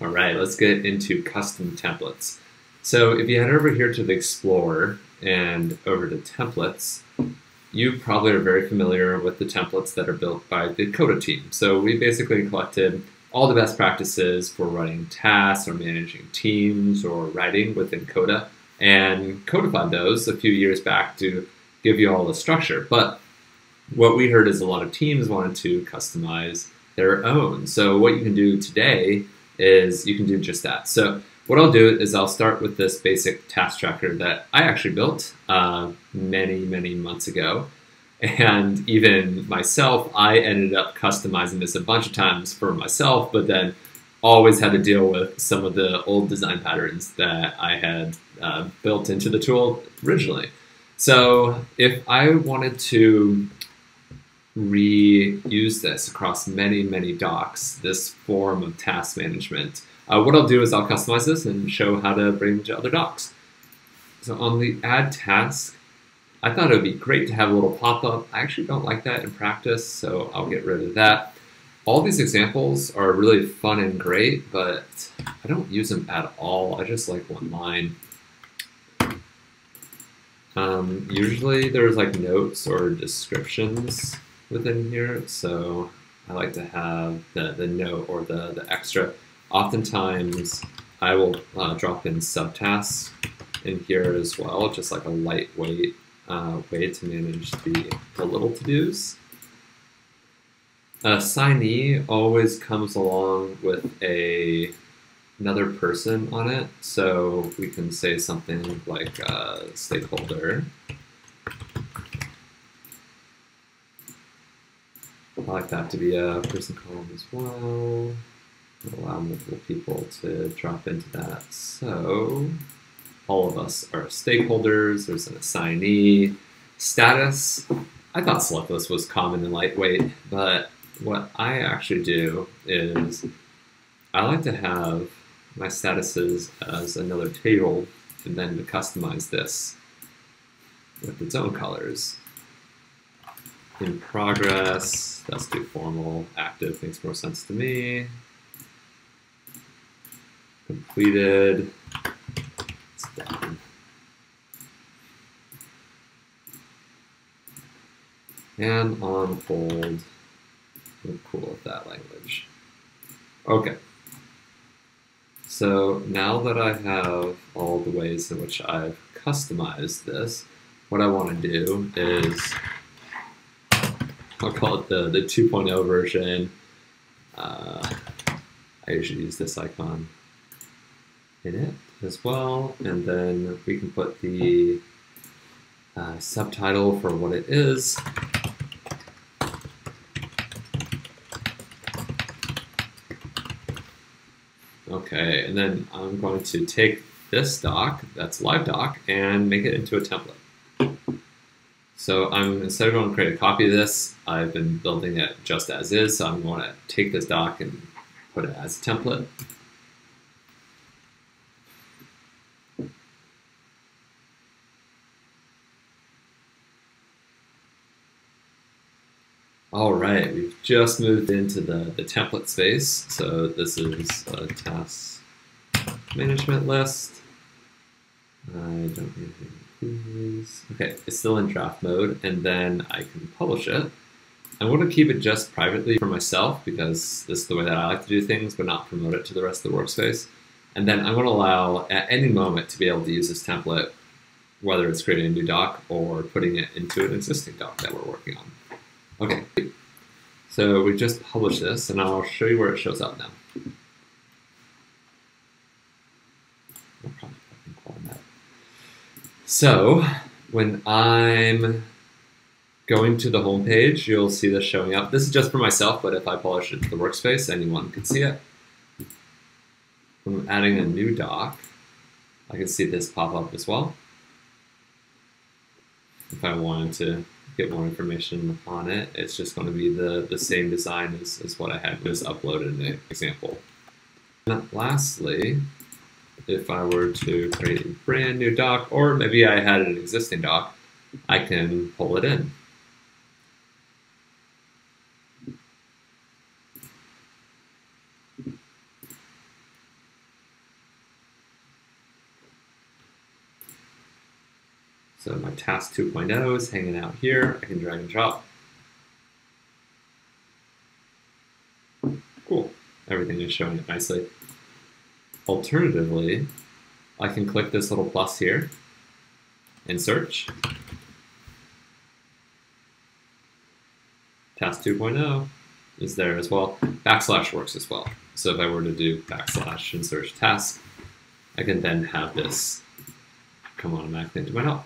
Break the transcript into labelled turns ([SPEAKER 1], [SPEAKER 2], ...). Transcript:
[SPEAKER 1] All right, let's get into custom templates. So if you head over here to the Explorer and over to templates, you probably are very familiar with the templates that are built by the Coda team. So we basically collected all the best practices for running tasks or managing teams or writing within Coda and codified those a few years back to give you all the structure. But what we heard is a lot of teams wanted to customize their own. So what you can do today is you can do just that. So what I'll do is I'll start with this basic task tracker that I actually built uh, many, many months ago. And even myself, I ended up customizing this a bunch of times for myself, but then always had to deal with some of the old design patterns that I had uh, built into the tool originally. So if I wanted to reuse this across many, many docs, this form of task management, uh, what I'll do is I'll customize this and show how to bring it to other docs. So on the add task, I thought it would be great to have a little pop-up. I actually don't like that in practice, so I'll get rid of that. All these examples are really fun and great, but I don't use them at all. I just like one line. Um, usually there's like notes or descriptions within here, so I like to have the, the note or the, the extra. Oftentimes I will uh, drop in subtasks in here as well, just like a lightweight uh, way to manage the, the little to-dos. Assignee always comes along with a another person on it. So we can say something like uh, stakeholder. I like that to be a person column as well. Allow multiple people to drop into that. So all of us are stakeholders. There's an assignee. Status. I thought select list was common and lightweight, but what I actually do is I like to have my statuses as another table and then to customize this with its own colors. In progress, let's do formal, active makes more sense to me. Completed, it's done. And on hold, we're cool with that language. Okay. So now that I have all the ways in which I've customized this, what I want to do is, I'll call it the, the 2.0 version. Uh, I usually use this icon in it as well, and then we can put the uh, subtitle for what it is, Okay, and then I'm going to take this doc, that's live doc, and make it into a template. So I'm instead of going to create a copy of this, I've been building it just as is, so I'm going to take this doc and put it as a template. All right, we've just moved into the, the template space. So this is a task management list. I don't need these. Okay, it's still in draft mode, and then I can publish it. I want to keep it just privately for myself because this is the way that I like to do things, but not promote it to the rest of the workspace. And then I'm going to allow at any moment to be able to use this template, whether it's creating a new doc or putting it into an existing doc that we're working on. Okay, so we just published this, and I'll show you where it shows up now. So when I'm going to the home page, you'll see this showing up. This is just for myself, but if I publish it to the workspace, anyone can see it. I'm adding a new doc, I can see this pop up as well. If I wanted to get more information on it, it's just going to be the, the same design as, as what I had just uploaded in an example. And lastly, if I were to create a brand new doc, or maybe I had an existing doc, I can pull it in. So my task 2.0 is hanging out here. I can drag and drop. Cool. Everything is showing it nicely. Alternatively, I can click this little plus here and search. Task 2.0 is there as well. Backslash works as well. So if I were to do backslash and search task, I can then have this come automatically into my help.